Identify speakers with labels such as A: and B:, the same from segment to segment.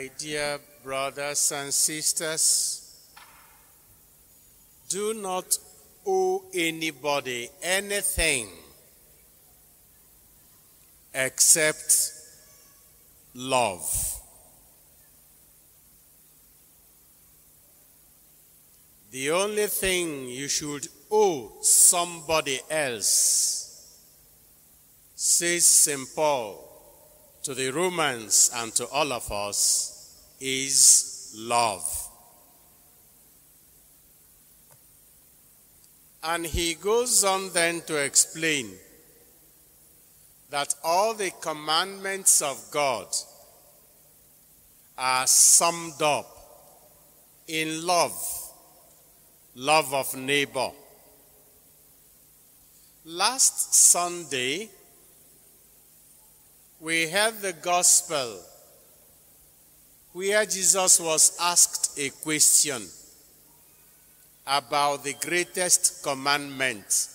A: My dear brothers and sisters, do not owe anybody anything except love. The only thing you should owe somebody else, says St. Paul to the Romans and to all of us, is love. And he goes on then to explain that all the commandments of God are summed up in love, love of neighbor. Last Sunday, we heard the gospel where Jesus was asked a question about the greatest commandment.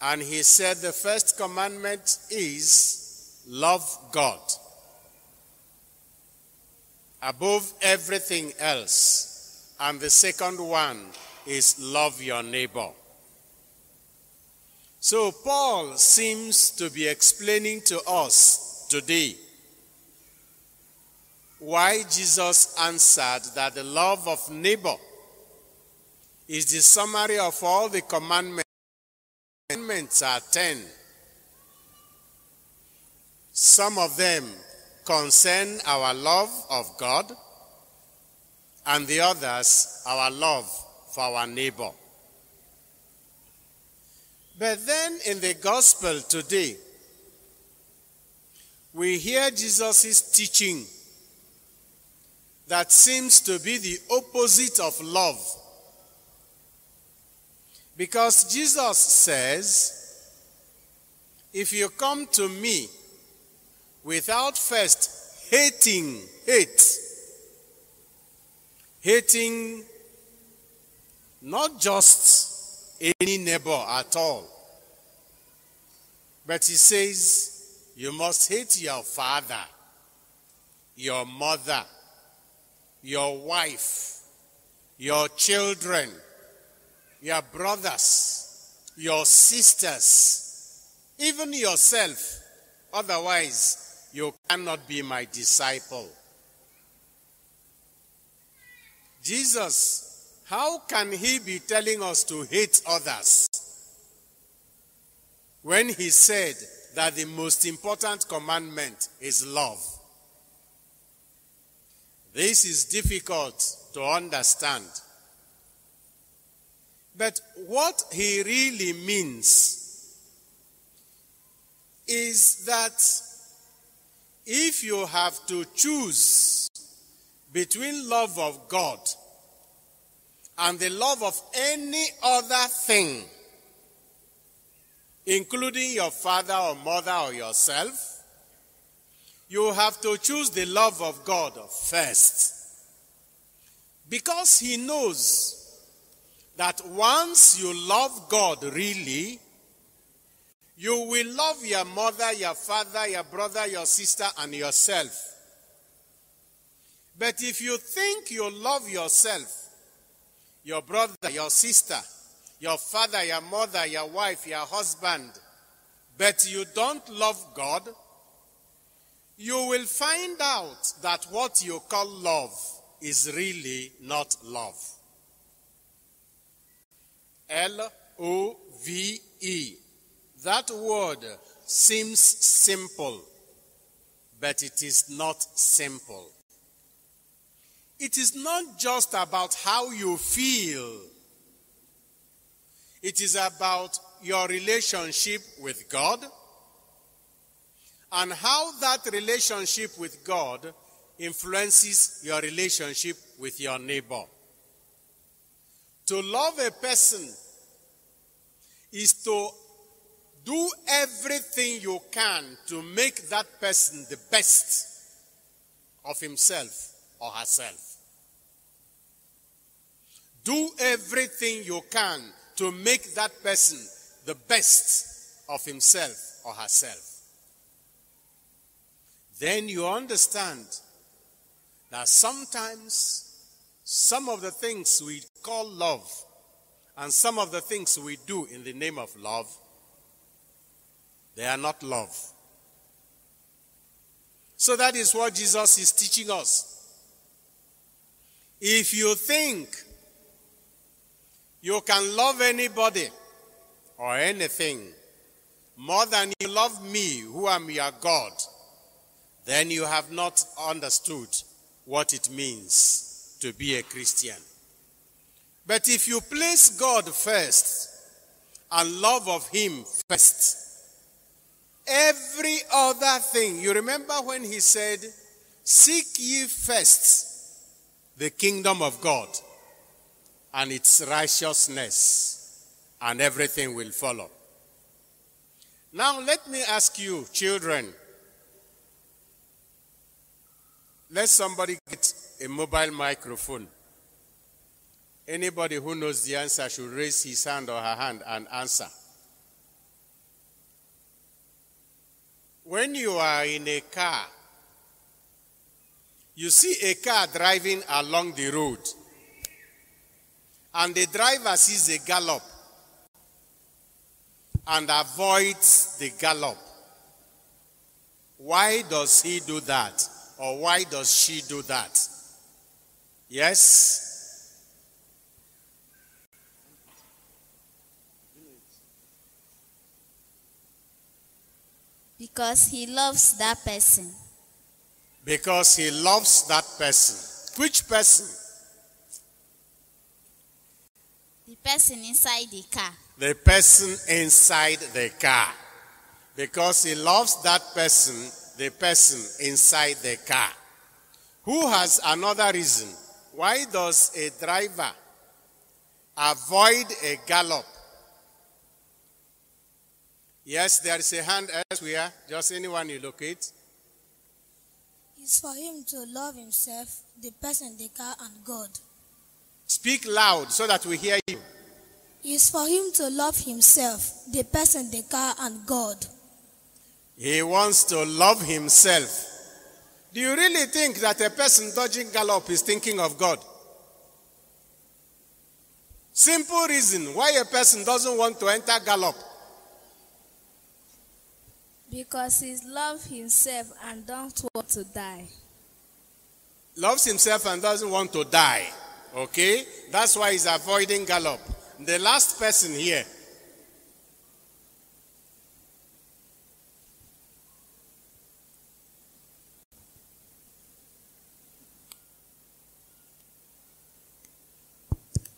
A: And he said the first commandment is love God above everything else. And the second one is love your neighbor. So Paul seems to be explaining to us today why Jesus answered that the love of neighbor is the summary of all the commandments. Commandments are ten. Some of them concern our love of God, and the others our love for our neighbor. But then in the gospel today, we hear Jesus' teaching that seems to be the opposite of love. Because Jesus says, if you come to me without first hating, hate, hating not just any neighbor at all, but he says, you must hate your father, your mother, your wife, your children, your brothers, your sisters, even yourself. Otherwise, you cannot be my disciple. Jesus, how can he be telling us to hate others when he said that the most important commandment is love? This is difficult to understand. But what he really means is that if you have to choose between love of God and the love of any other thing, including your father or mother or yourself, you have to choose the love of God first. Because he knows that once you love God really, you will love your mother, your father, your brother, your sister, and yourself. But if you think you love yourself, your brother, your sister, your father, your mother, your wife, your husband, but you don't love God, you will find out that what you call love is really not love. L O V E. That word seems simple, but it is not simple. It is not just about how you feel, it is about your relationship with God and how that relationship with God influences your relationship with your neighbor. To love a person is to do everything you can to make that person the best of himself or herself. Do everything you can to make that person the best of himself or herself. Then you understand that sometimes some of the things we call love and some of the things we do in the name of love, they are not love. So that is what Jesus is teaching us. If you think you can love anybody or anything more than you love me, who am your God, then you have not understood what it means to be a Christian. But if you place God first and love of Him first, every other thing, you remember when He said, Seek ye first the kingdom of God and its righteousness, and everything will follow. Now, let me ask you, children, let somebody get a mobile microphone. Anybody who knows the answer should raise his hand or her hand and answer. When you are in a car, you see a car driving along the road, and the driver sees a gallop and avoids the gallop. Why does he do that? Or why does she do that? Yes?
B: Because he loves that person.
A: Because he loves that person. Which person?
B: The person inside the car.
A: The person inside the car. Because he loves that person, the person inside the car. Who has another reason? Why does a driver avoid a gallop? Yes, there is a hand elsewhere. Just anyone you locate.
C: It's for him to love himself, the person, the car, and God.
A: Speak loud so that we hear you.
C: It's for him to love himself, the person, the car, and God.
A: He wants to love himself. Do you really think that a person dodging gallop is thinking of God? Simple reason why a person doesn't want to enter gallop.
D: Because he loves himself and don't want to die.
A: Loves himself and doesn't want to die. Okay? That's why he's avoiding gallop. The last person here.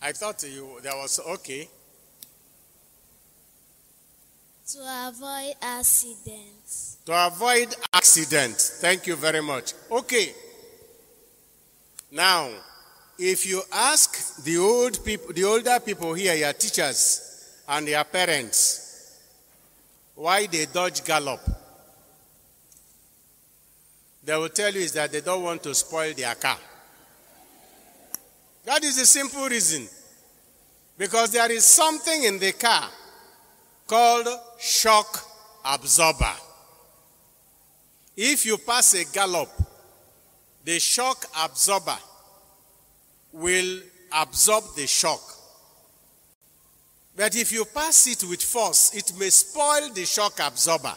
A: I thought you there was okay.
B: To avoid accidents.
A: To avoid accidents. Thank you very much. Okay. Now, if you ask the old people, the older people here, your teachers and your parents, why they dodge gallop, they will tell you is that they don't want to spoil their car. That is the simple reason. Because there is something in the car called shock absorber. If you pass a gallop, the shock absorber will absorb the shock. But if you pass it with force, it may spoil the shock absorber.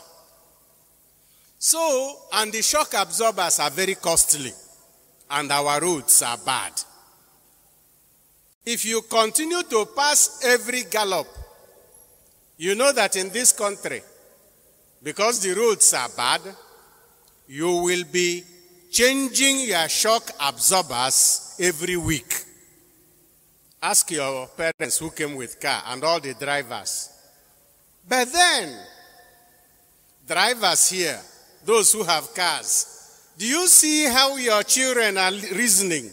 A: So, and the shock absorbers are very costly, and our roads are bad. If you continue to pass every gallop, you know that in this country, because the roads are bad, you will be changing your shock absorbers every week. Ask your parents who came with car and all the drivers. But then, drivers here, those who have cars, do you see how your children are reasoning?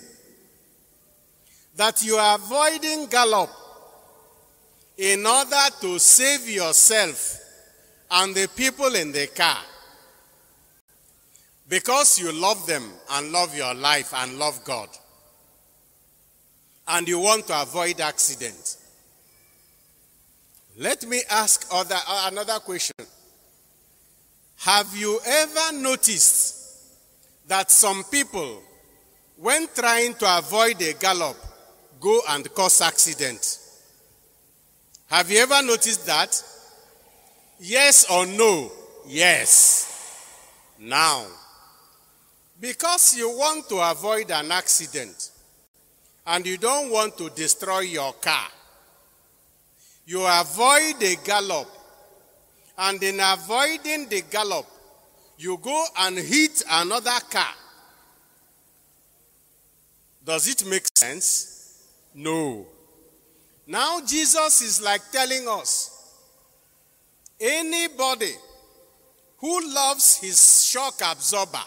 A: That you are avoiding gallop in order to save yourself and the people in the car. Because you love them and love your life and love God. And you want to avoid accident. Let me ask other, uh, another question. Have you ever noticed that some people, when trying to avoid a gallop, go and cause accident. Have you ever noticed that? Yes or no? Yes. Now, because you want to avoid an accident and you don't want to destroy your car, you avoid a gallop. And in avoiding the gallop, you go and hit another car. Does it make sense? No. Now Jesus is like telling us anybody who loves his shock absorber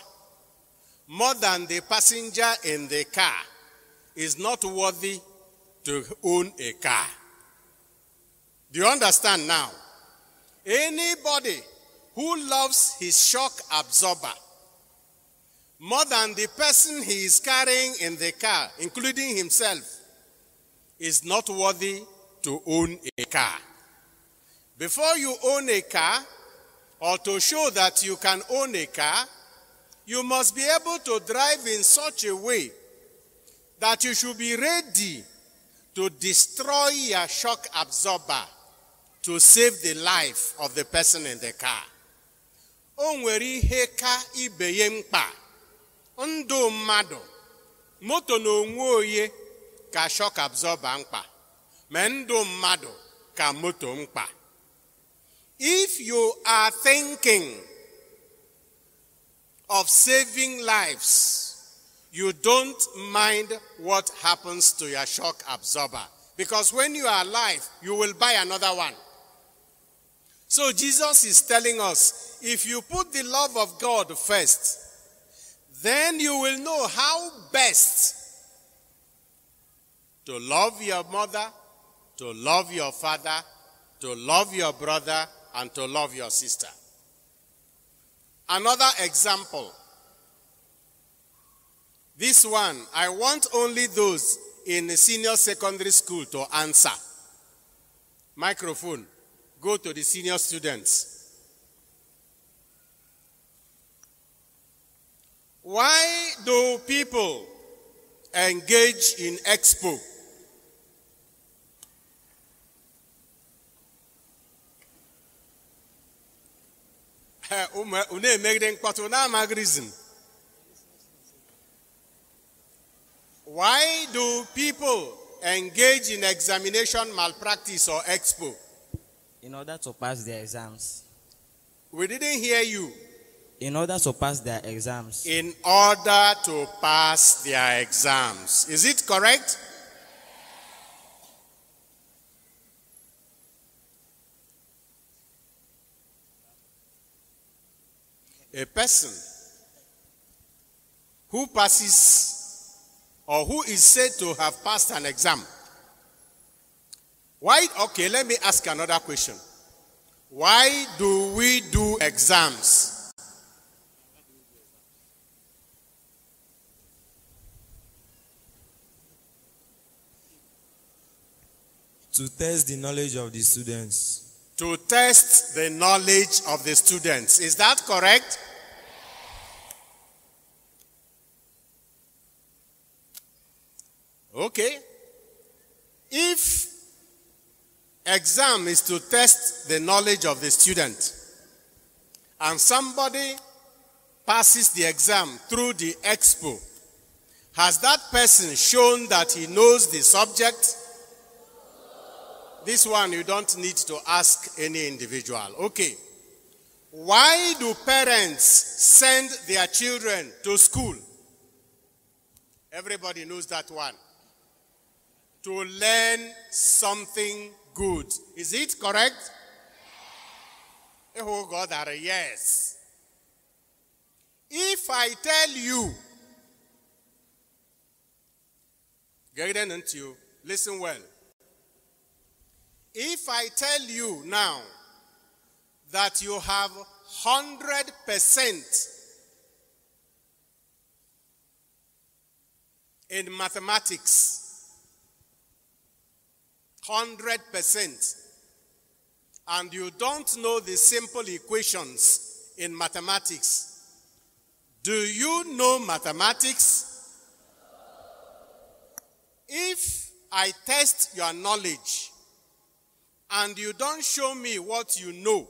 A: more than the passenger in the car is not worthy to own a car. Do you understand now? Anybody who loves his shock absorber more than the person he is carrying in the car, including himself, is not worthy to own a car. Before you own a car, or to show that you can own a car, you must be able to drive in such a way that you should be ready to destroy your shock absorber to save the life of the person in the car. O nwere ihe ka ibe ya mkpa ndụ moto na onwe ka shock absorber mkpa. Ma ndụ mmadụ ka moto mkpa. If you are thinking of saving lives you don't mind what happens to your shock absorber. Because when you are alive you will buy another one. So jesus is telling us if you put the love of god first then you will know how best to love your mother, to love your father, to love your brother, and to love your sister. Another example. This one, I want only those in senior secondary school to answer. Microphone, go to the senior students. Why do people engage in expo? Eh, unu emegide mkpọtụ na-amaghị reason. Why do people engage in examination malpractice or expo?
E: in order to pass their exams.
A: We didn't hear you.
E: In order to pass their exams.
A: In order to pass their exams. Is it correct? A person who passes or who is said to have passed an exam. Why? Okay, let me ask another question. Why do we do exams?
F: to test the knowledge of the students.
A: To test the knowledge of the students. Is that correct? Okay. If exam is to test the knowledge of the student and somebody passes the exam through the expo, has that person shown that he knows the subject? This one you don't need to ask any individual. Okay. Why do parents send their children to school? Everybody knows that one. To learn something good. Is it correct? Oh God, are yes. If I tell you, get you, listen well. If I tell you now that you have 100% in mathematics, 100%, and you don't know the simple equations in mathematics, do you know mathematics? If I test your knowledge and you don't show me what you know,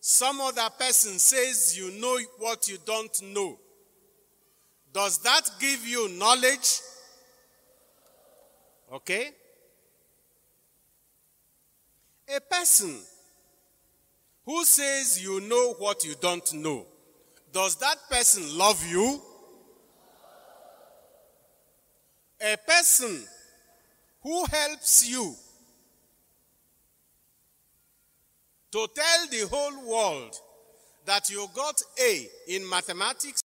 A: some other person says you know what you don't know, does that give you knowledge? Okay? A person who says you know what you don't know, does that person love you? A person who helps you to tell the whole world that you got A in mathematics,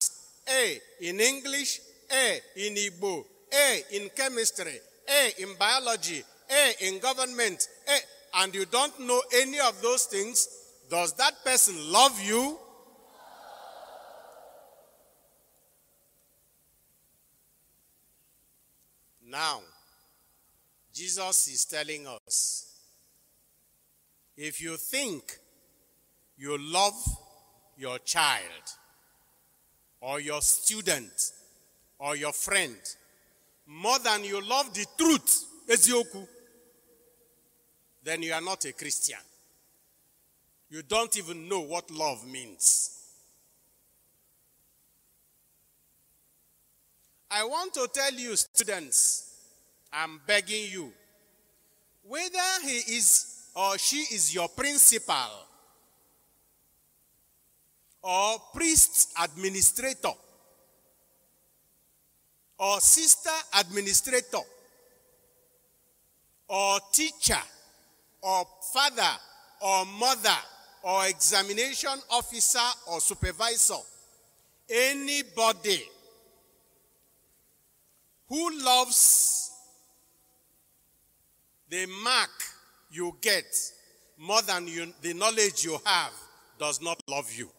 A: A in English, A in Igbo, A in chemistry, A in biology, A in government, A, and you don't know any of those things, does that person love you? Now, Jesus is telling us if you think you love your child or your student or your friend more than you love the truth, ezioku, then you are not a Christian. You don't even know what love means. I want to tell you, students, I'm begging you, whether he is or she is your principal. Or priest administrator. Or sister administrator. Or teacher. Or father. Or mother. Or examination officer or supervisor, anybody who loves the mark you get more than you, the knowledge you have does not love you.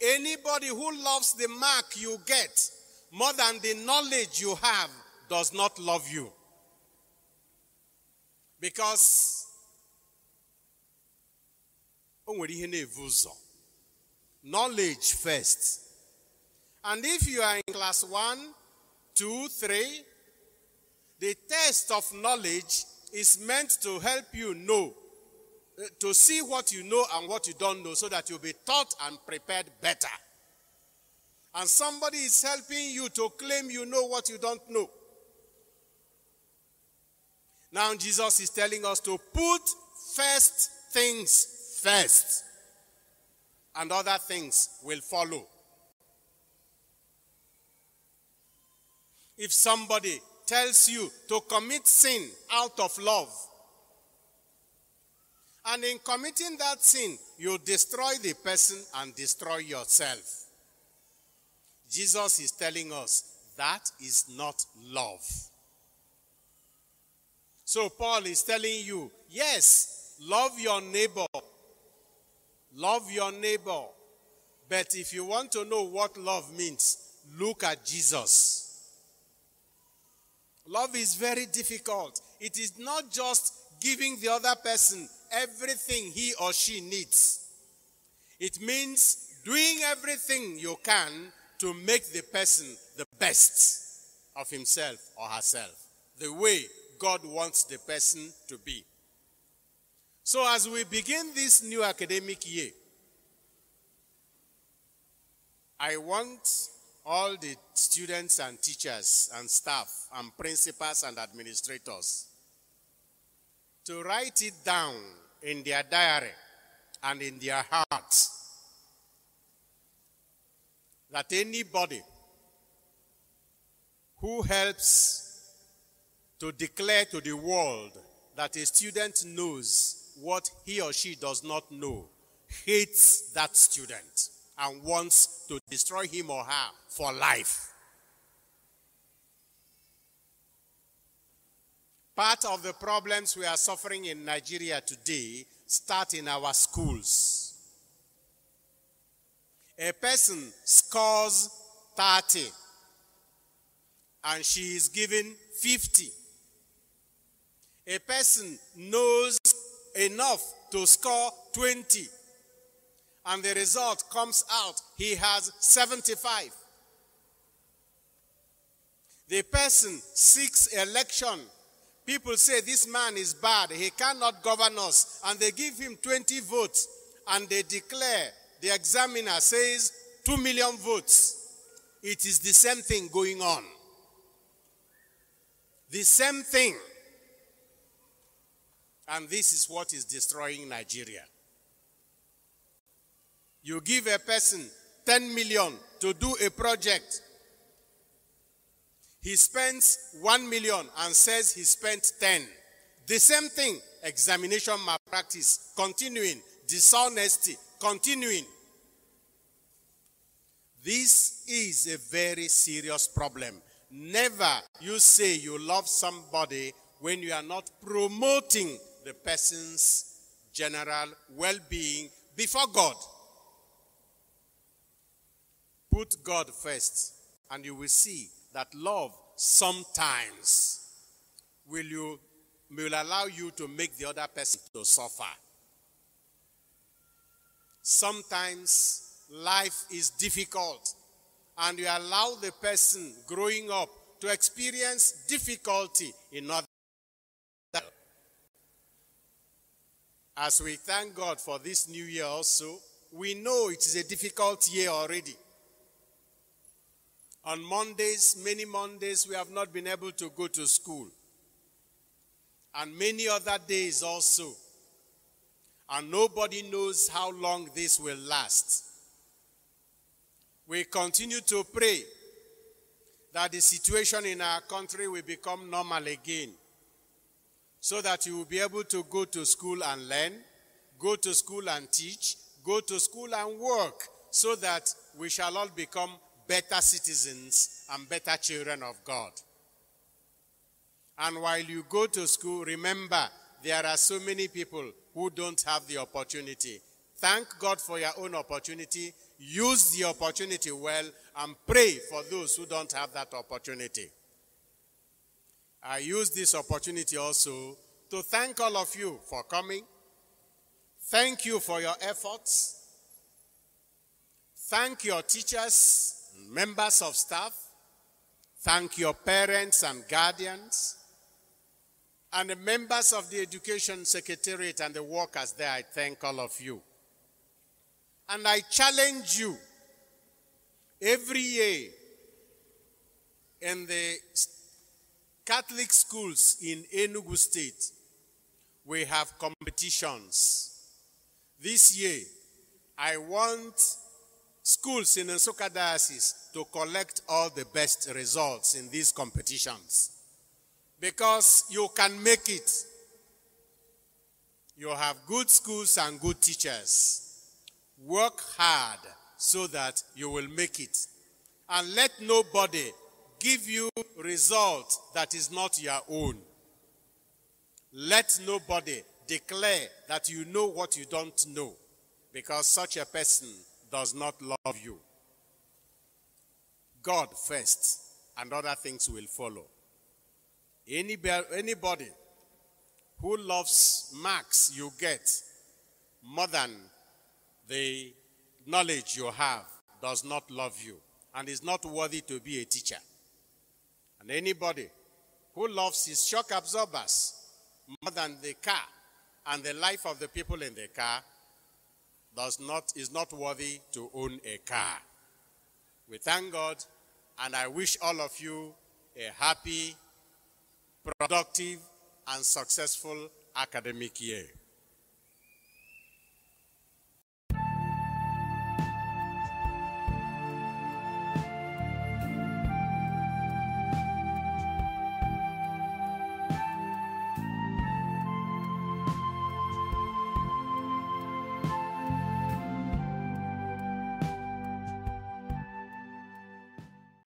A: Anybody who loves the mark you get more than the knowledge you have does not love you. Because knowledge first and if you are in class 1 2 3 the test of knowledge is meant to help you know uh, to see what you know and what you don't know so that you'll be taught and prepared better and somebody is helping you to claim you know what you don't know now, Jesus is telling us to put first things first, and other things will follow. If somebody tells you to commit sin out of love, and in committing that sin, you destroy the person and destroy yourself. Jesus is telling us that is not love. So Paul is telling you, yes, love your neighbor. Love your neighbor. But if you want to know what love means, look at Jesus. Love is very difficult. It is not just giving the other person everything he or she needs. It means doing everything you can to make the person the best of himself or herself, the way God wants the person to be. So, as we begin this new academic year, I want all the students and teachers and staff and principals and administrators to write it down in their diary and in their hearts that anybody who helps to declare to the world that a student knows what he or she does not know hates that student and wants to destroy him or her for life. Part of the problems we are suffering in Nigeria today start in our schools. A person scores 30 and she is given 50. A person knows enough to score 20 and the result comes out he has 75. The person seeks election. People say this man is bad, he cannot govern us, and they give him 20 votes, and they declare, the examiner says 2 million votes. It is the same thing going on. The same thing. And this is what is destroying Nigeria. You give a person 10 million to do a project. He spends 1 million and says he spent 10. The same thing, examination malpractice, continuing, dishonesty, continuing. This is a very serious problem. Never you say you love somebody when you are not promoting the person's general well being before God. Put God first, and you will see that love sometimes will, you, will allow you to make the other person to suffer. Sometimes life is difficult, and you allow the person growing up to experience difficulty in other. As we thank God for this new year also, we know it is a difficult year already. On Mondays, many Mondays, we have not been able to go to school. And many other days also. And nobody knows how long this will last. We continue to pray that the situation in our country will become normal again. So that you will be able to go to school and learn, go to school and teach, go to school and work, so that we shall all become better citizens and better children of God. And while you go to school, remember there are so many people who don't have the opportunity. Thank God for your own opportunity. Use the opportunity well and pray for those who don't have that opportunity. I use this opportunity also to thank all of you for coming. Thank you for your efforts. Thank your teachers members of staff, thank your parents and guardians, and the members of the Education Secretariat and the workers there, I thank all of you. And I challenge you every year in the Catholic schools in Enugu State, we have competitions. This year, I want schools in Nsukka Diocese to collect all the best results in these competitions. Because you can make it. You have good schools and good teachers. Work hard so that you will make it. And let nobody give you result that is not your own. Let nobody declare that you know what you don't know because such a person does not love you. God first, and other things will follow. Anybody who loves marks you get more than the knowledge you have does not love you and is not worthy to be a teacher. And anybody who loves his shock absorbers more than the car and the life of the people in the car does not, is not worthy to own a car. We thank God, and I wish all of you a happy, productive, and successful academic year.